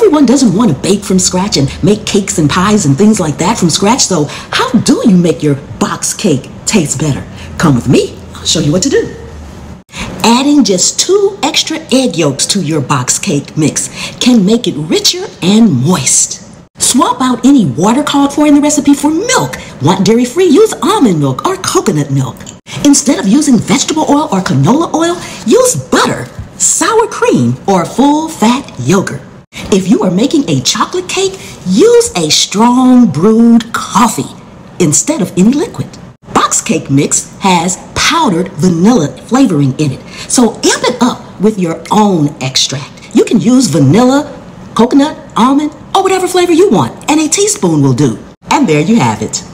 Everyone doesn't want to bake from scratch and make cakes and pies and things like that from scratch, so how do you make your box cake taste better? Come with me, I'll show you what to do. Adding just two extra egg yolks to your box cake mix can make it richer and moist. Swap out any water called for in the recipe for milk. Want dairy free? Use almond milk or coconut milk. Instead of using vegetable oil or canola oil, use butter, sour cream, or full fat yogurt. If you are making a chocolate cake, use a strong brewed coffee instead of any liquid. Box cake mix has powdered vanilla flavoring in it, so amp it up with your own extract. You can use vanilla, coconut, almond, or whatever flavor you want, and a teaspoon will do. And there you have it.